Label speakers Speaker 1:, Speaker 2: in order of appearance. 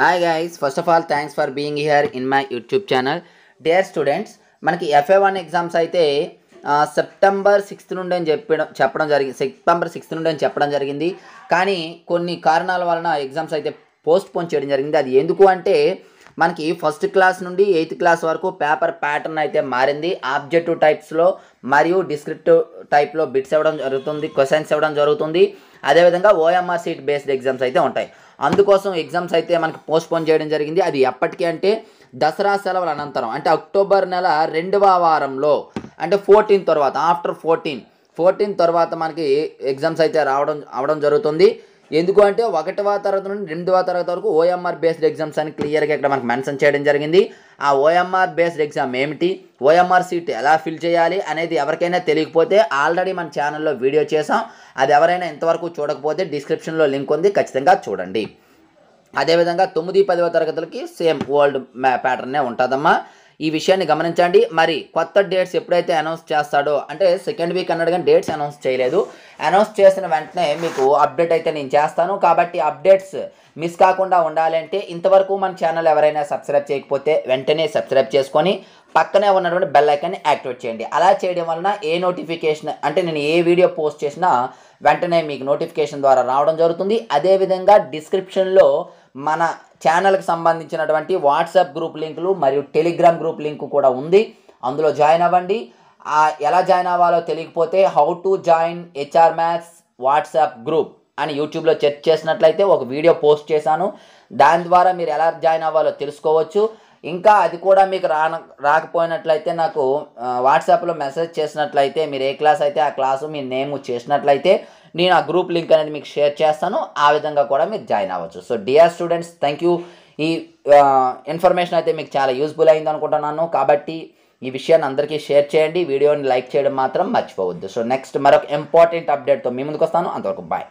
Speaker 1: Hi guys first of all thanks for being here in my YouTube channel dear students మనకి FA one exams అయితే September sixth నుండి అని చెప్పడం చెప్పడం జరిగింది సెప్టెంబర్ సిక్స్త్ నుండి అని చెప్పడం జరిగింది. కానీ కొన్ని కారణాల వలన ఎగ్జామ్స్ అయితే పోస్ట్ పోన్ చేయడం జరిగింది. అది ఎందుకు అంటే మనకి ఫస్ట్ క్లాస్ నుండి ఎయిత్ క్లాస్ వరకు పేపర్ ప్యాటర్న్ అయితే మారింది. ఆబ్జెక్టివ్ టైప్స్లో మరియు డిస్క్రిప్టివ్ టైప్లో బిట్స్ ఇవ్వడం జరుగుతుంది క్వశ్చన్స్ ఇవ్వడం జరుగుతుంది. అదేవిధంగా ఓఎంఆర్ సీట్ బేస్డ్ ఎగ్జామ్స్ అయితే ఉంటాయి. అందుకోసం ఎగ్జామ్స్ అయితే మనకి పోస్ట్పోన్ చేయడం జరిగింది. అది ఎప్పటికీ అంటే దసరా సెలవుల అనంతరం. అంటే అక్టోబర్ నెల రెండవ వారంలో అంటే ఫోర్టీన్ తర్వాత ఆఫ్టర్ ఫోర్టీన్. ఫోర్టీన్ తర్వాత మనకి ఎగ్జామ్స్ అయితే రావడం అవడం జరుగుతుంది. ఎందుకు అంటే ఒకటవ తరగతి నుండి రెండవ తరగతి వరకు ఓఎంఆర్ బేస్డ్ ఎగ్జామ్స్ అని క్లియర్గా ఇక్కడ మనకు మెన్షన్ చేయడం జరిగింది. ఆ ఓఎంఆర్ బేస్డ్ ఎగ్జామ్ ఏమిటి? ఓఎంఆర్ సీట్ ఎలా ఫిల్ చేయాలి అనేది ఎవరికైనా తెలియకపోతే ఆల్రెడీ మన ఛానల్లో వీడియో చేసాం అది ఎవరైనా ఇంతవరకు చూడకపోతే డిస్క్రిప్షన్లో లింక్ ఉంది. ఖచ్చితంగా చూడండి. అదేవిధంగా తొమ్మిది పదవ తరగతులకి సేమ్ ఓల్డ్ మ్యా ప్యాటర్నే ఉంటుందమ్మా. ఈ విషయాన్ని గమనించండి. మరి కొత్త డేట్స్ ఎప్పుడైతే అనౌన్స్ చేస్తాడో అంటే సెకండ్ వీక్ అన్నాడు కానీ డేట్స్ అనౌన్స్ చేయలేదు. అనౌన్స్ చేసిన వెంటనే మీకు అప్డేట్ అయితే నేను చేస్తాను. కాబట్టి అప్డేట్స్ మిస్ కాకుండా ఉండాలంటే ఇంతవరకు మన ఛానల్ ఎవరైనా సబ్స్క్రైబ్ చేయకపోతే వెంటనే సబ్స్క్రైబ్ చేసుకొని పక్కనే ఉన్నటువంటి బెల్ ఐకాన్ని యాక్టివేట్ చేయండి. అలా చేయడం వలన ఏ నోటిఫికేషన్ అంటే నేను ఏ వీడియో పోస్ట్ చేసినా వెంటనే మీకు నోటిఫికేషన్ ద్వారా రావడం జరుగుతుంది. అదేవిధంగా డిస్క్రిప్షన్లో మన ఛానల్కి సంబంధించినటువంటి వాట్సాప్ గ్రూప్ లింకులు మరియు టెలిగ్రామ్ గ్రూప్ లింక్ కూడా ఉంది. అందులో జాయిన్ అవ్వండి. ఎలా జాయిన్ అవ్వాలో తెలియకపోతే how to join HR maths WhatsApp group అని యూట్యూబ్లో చెక్ చేసినట్లయితే ఒక వీడియో పోస్ట్ చేశాను. దాని ద్వారా మీరు ఎలా జాయిన్ అవ్వాలో తెలుసుకోవచ్చు. ఇంకా అది కూడా మీకు రాన రాకపోయినట్లయితే నాకు వాట్సాప్లో మెసేజ్ చేసినట్లయితే మీరు ఏ క్లాస్ అయితే ఆ క్లాసు మీ నేమ్ చేసినట్లయితే నేను ఆ గ్రూప్ లింక్ అనేది మీకు షేర్ చేస్తాను. ఆ విధంగా కూడా మీరు జాయిన్ అవ్వచ్చు. So dear students thank you ఈ ఇన్ఫర్మేషన్ అయితే మీకు చాలా యూస్ఫుల్ అయింది అనుకుంటున్నాను. కాబట్టి ఈ విషయాన్ని అందరికీ షేర్ చేయండి. వీడియోని లైక్ చేయడం మాత్రం మర్చిపోవద్దు. సో నెక్స్ట్ మరొక ఇంపార్టెంట్ అప్డేట్తో మీ ముందుకు వస్తాను. అంతవరకు బాయ్